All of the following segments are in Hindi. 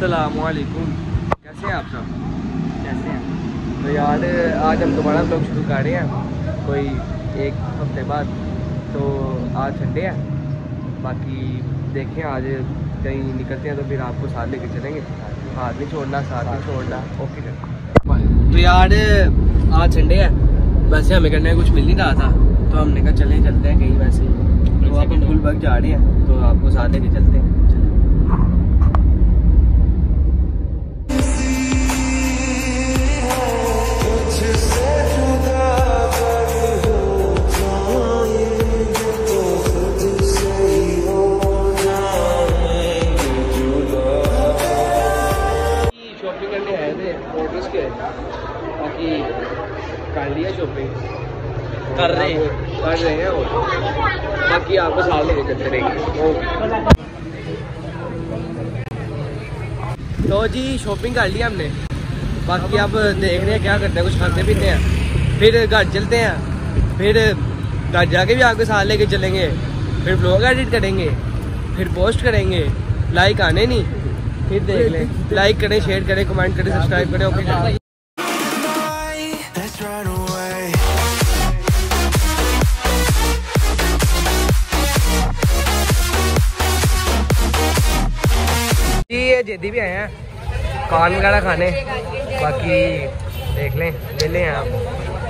असलकुम कैसे हैं आप सब? कैसे हैं? तो यार आज हम दोबारा ब्लॉग शुरू कर रहे हैं। कोई एक हफ़्ते बाद। तो आज संडे है। बाकी देखें आज कहीं निकलते हैं तो फिर आपको साथ लेके चलेंगे। हाथ नहीं छोड़ना साथ नहीं छोड़ना। ओके सर तो यार आज संडे है। वैसे हमें करने कुछ मिल नहीं रहा था। तो हमने कहा चले चलते हैं कहीं वैसे तो अपन गुलबर्ग जा रहे हैं। तो आपको साथ लेके चलते हैं। फ़ोटोज़ के बाकी कर लिया शॉपिंग कर रहे हैं। कर रहे हैं और बाकी आपको साथ लेके चलते रहेंगे। तो जी शॉपिंग कर लिया हमने। बाकी अब देख रहे हैं क्या करते हैं कुछ खाते पीते हैं। फिर घर चलते हैं। फिर घर जाके भी आपके साथ लेके चलेंगे। फिर ब्लॉग एडिट करेंगे। फिर पोस्ट करेंगे। लाइक आने नहीं। फिर देख लें। लाइक करें शेयर करें कमेंट करें सब्सक्राइब करें ओके ये जेदी भी आए हैं। कान वगैरह खाने। बाकी देख लें ले लें आप।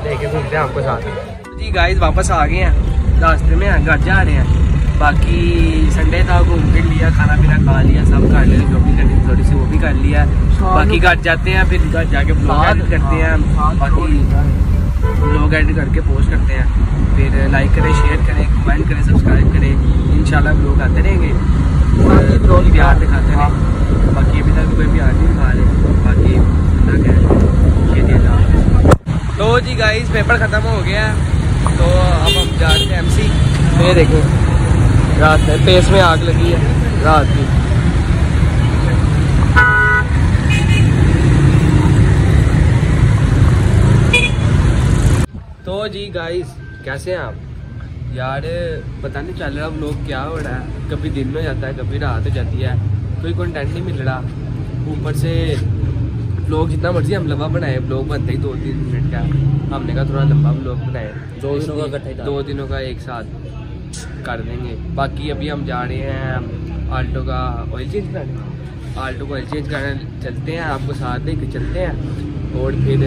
लेके घूमते हैं आपको साथ। जी गाइस वापस आ गए हैं। रास्ते में घर जा रहे हैं। बाकी संडे था घूम फिर लिया खाना पीना खा लिया सब कर लिया शॉपिंग करनी थोड़ी सी वो भी कर लिया। बाकी घर जाते हैं फिर घर जाके ब्लॉग एडिट करते हैं। बाकी ब्लॉग एडिट करके पोस्ट करते हैं। फिर लाइक करें शेयर करें कमेंट करें सब्सक्राइब करें। इंशाल्लाह ब्लॉग आते रहेंगे। और प्यार दिखाते रहें। बाकी अभी तक कोई प्यार नहीं दिखा रहे। बाकी अल्लाह का ये दिया तो जी गाइस पेपर ख़त्म हो गया। है तो अब हम जा रहे हैं एमसी ये देखो। रात में पेस में आग लगी है। रात की। तो जी गाइस कैसे हैं आप? यार पता नहीं चल रहा लोग क्या हो रहा है। कभी दिन में जाता है कभी रात हो जाती है। कोई कंटेंट नहीं मिल रहा। ऊपर से ब्लॉग जितना मर्ज़ी हम लंबा बनाए ब्लॉग बनते ही दो तीन मिनट का। हमने कहा थोड़ा लंबा ब्लॉग बनाए। दो दिनों का। दो दिनों का एक साथ। कर देंगे। बाकी अभी हम जा रहे हैं आल्टो का ऑयल चेंज कराने। आल्टो को ऑयल चेंज कराने चलते हैं, आपको साथ लेके चलते हैं। और फिर,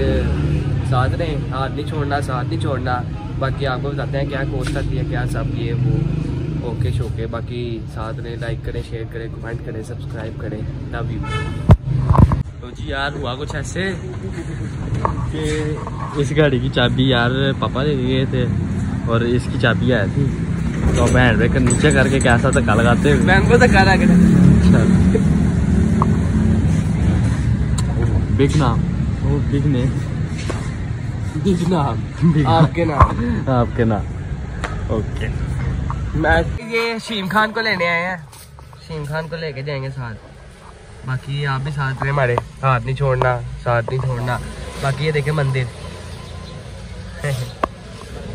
साथ रहें, हाथ नहीं छोड़ना, साथ नहीं छोड़ना। बाकी आपको बताते हैं क्या कोर्स आती है, क्या सब ये वो। ओके शोके बाकी साथ रहें लाइक करें शेयर करें कमेंट करें सब्सक्राइब करें। लव यू तो जी, यार, हुआ कुछ ऐसे? कि इस गाड़ी की चाबी यार पापा दे गए थे, और इसकी चाबी आई थी। तो मैं हैंड नीचे करके कैसा धक्का लगाते हुए। बैंक को धक्का लग रहा बिग नाम। ओ बिग ने। है नाम। आपके नाम। आपके नाम। ओके। मैं ये शीम खान को लेने आए हैं। शीम खान को लेके जाएँगे साथ। बाकी आप भी साथ रहे हमारे। हाथ नहीं छोड़ना साथ नहीं छोड़ना। बाकी ये देखे मंदिर।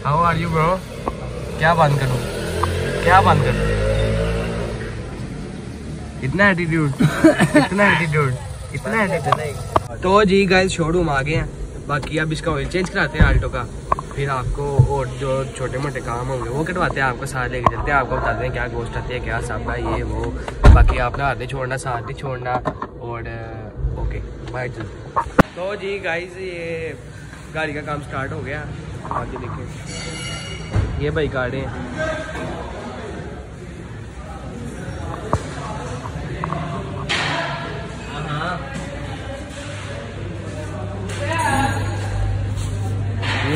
हाउ आर यू ब्रो क्या बात करूँ? क्या बंद करूँ इतना एटीट्यूड इतना एटीट्यूड इतना एटीट्यूड तो जी गाइस शोरूम आ गए हैं। बाकी अब इसका ऑयल चेंज कराते हैं आल्टो का। फिर आपको और जो छोटे मोटे काम होंगे, वो करवाते हैं आपको, साथ लेके चलते हैं। आपको बताते हैं क्या गोश्त आती है, क्या सब है, ये, वो। बाकी आपने हाथ नहीं छोड़ना, साथ नहीं छोड़ना, और ओके बाय चलते तो जी गाइस ये गाड़ी का काम स्टार्ट हो गया। बाकी देखिए। ये भाई गाड़ी हैं।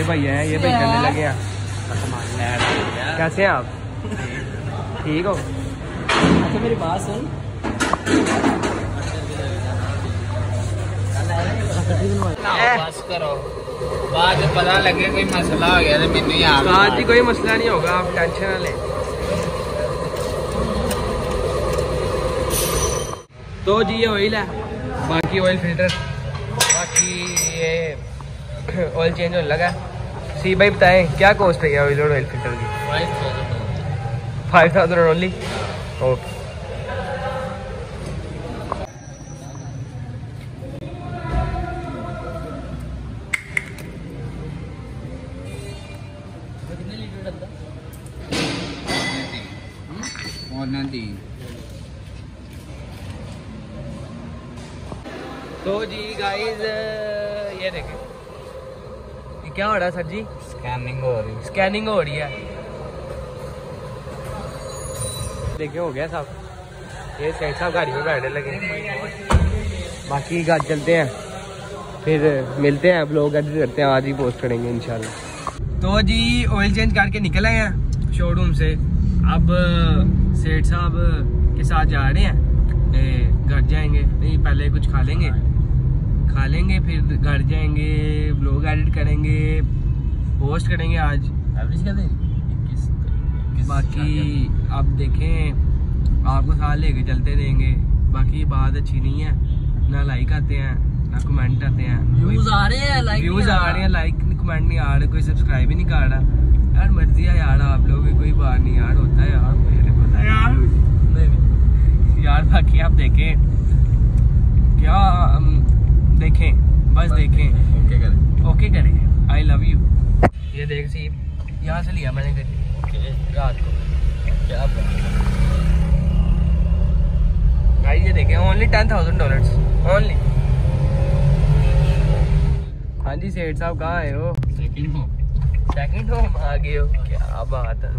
ये भैया है ये भाई करने लगे कैसे हैं आप? ठीक हो? अच्छा मेरी बात सुन। बस करो। बाद पता लगे कोई मसला हो गया तो मैनू ही आज जी कोई मसला नहीं होगा आप टेंशन ना लें। तो जी ये ऑयल है। बाकी ऑयल फ़िल्टर बाकी ये ऑयल चेंज होने लगा सी भाई बताएँ, क्या कॉस्ट है ऑयल और ऑयल फ़िल्टर की? फाइव थाउज़ेंड ओनली ओके तो जी गाइस ये देखें। क्या हो रहा है सर जी? स्कैनिंग हो रही है। स्कैनिंग हो रही है। देखिए हो गया साहब ये सेठ साहब गाड़ी में बैठने लगे। बाकी घर चलते हैं। फिर मिलते हैं अब लोग एडिट करते हैं आज ही पोस्ट करेंगे इंशाल्लाह। तो जी ऑयल चेंज करके निकल आए हैं शोरूम से। अब सेठ साहब के साथ जा रहे हैं। घर जाएँगे। नहीं पहले कुछ खा लेंगे। खा लेंगे फिर घर जाएँगे ब्लॉग एडिट करेंगे पोस्ट करेंगे आज। एवरेज क्या दे बाकी आप देखें आपको साथ लेके चलते रहेंगे बाकी बात अच्छी नहीं है। ना लाइक आते हैं ना कमेंट आते हैं। व्यूज़ आ रहे हैं लाइक व्यूज़ आ रहे हैं लाइक कमेंट नहीं आ रहे कोई सब्सक्राइब ही नहीं कर रहा। यार मर्ज़ी है यार आप लोगों की कोई बात नहीं यार होता है यार मुझे नहीं पता। यार। यार बाकी आप देखें। देखें बस देखें। ओके करें। ओके करें। आई लव यू ये देख सी यहाँ से लिया मैंने गाड़ी रात को। क्या भाई ये देखें only ten thousand dollar only हाँ जी सेठ साहब कहाँ आए हो? सेकंड हो सेकंड होम आ गए हो। क्या बात है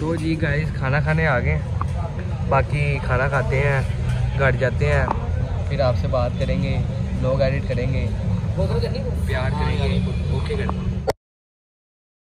तो जी गाइस खाना खाने आ गए बाकी खाना खाते हैं घर जाते हैं। फिर आपसे बात करेंगे लोग एडिट करेंगे। प्यार करेंगे। ओके करेंगे